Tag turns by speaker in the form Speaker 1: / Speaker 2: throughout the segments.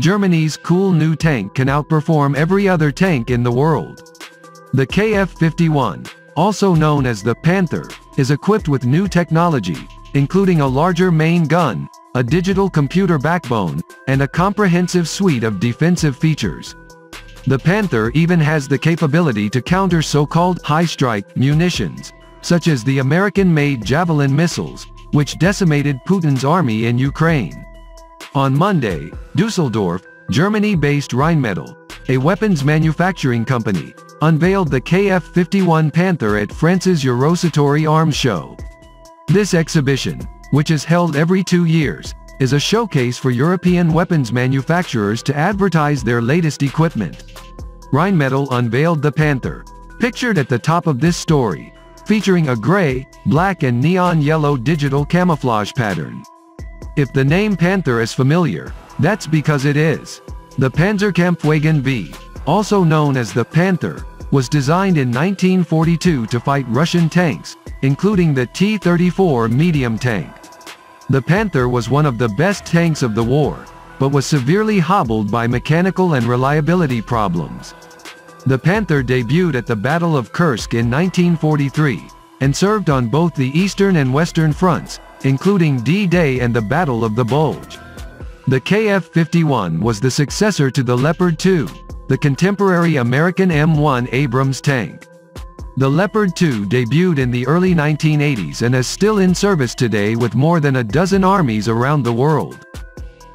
Speaker 1: Germany's cool new tank can outperform every other tank in the world. The KF-51, also known as the Panther, is equipped with new technology, including a larger main gun, a digital computer backbone, and a comprehensive suite of defensive features. The Panther even has the capability to counter so-called high-strike munitions, such as the American-made Javelin missiles, which decimated Putin's army in Ukraine. On Monday, Dusseldorf, Germany-based Rheinmetall, a weapons manufacturing company, unveiled the KF-51 Panther at France's Eurosatory Arms Show. This exhibition, which is held every two years, is a showcase for European weapons manufacturers to advertise their latest equipment. Rheinmetall unveiled the Panther, pictured at the top of this story, featuring a gray, black and neon yellow digital camouflage pattern. If the name Panther is familiar, that's because it is. The Panzerkampfwagen V, also known as the Panther, was designed in 1942 to fight Russian tanks, including the T-34 medium tank. The Panther was one of the best tanks of the war, but was severely hobbled by mechanical and reliability problems. The Panther debuted at the Battle of Kursk in 1943, and served on both the Eastern and Western fronts, including D-Day and the Battle of the Bulge. The KF-51 was the successor to the Leopard 2, the contemporary American M1 Abrams tank. The Leopard 2 debuted in the early 1980s and is still in service today with more than a dozen armies around the world.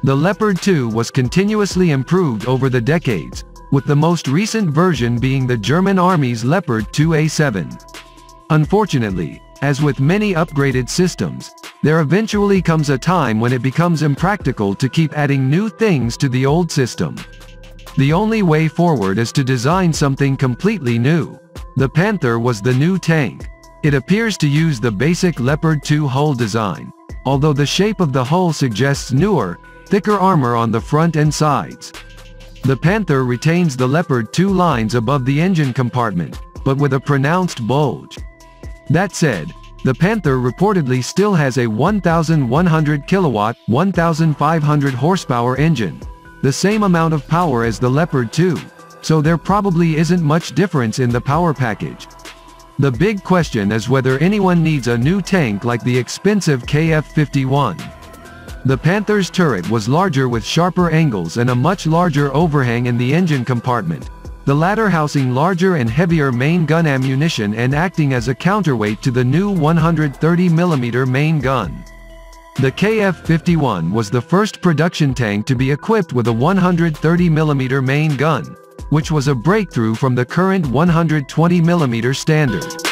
Speaker 1: The Leopard 2 was continuously improved over the decades, with the most recent version being the German Army's Leopard 2A7. Unfortunately, as with many upgraded systems, there eventually comes a time when it becomes impractical to keep adding new things to the old system. The only way forward is to design something completely new. The Panther was the new tank. It appears to use the basic Leopard 2 hull design, although the shape of the hull suggests newer, thicker armor on the front and sides. The Panther retains the Leopard 2 lines above the engine compartment, but with a pronounced bulge. That said, the Panther reportedly still has a 1,100 kilowatt, 1,500 horsepower engine, the same amount of power as the Leopard 2 so there probably isn't much difference in the power package. The big question is whether anyone needs a new tank like the expensive KF-51. The Panther's turret was larger with sharper angles and a much larger overhang in the engine compartment, the latter housing larger and heavier main gun ammunition and acting as a counterweight to the new 130mm main gun. The KF-51 was the first production tank to be equipped with a 130mm main gun, which was a breakthrough from the current 120mm standard.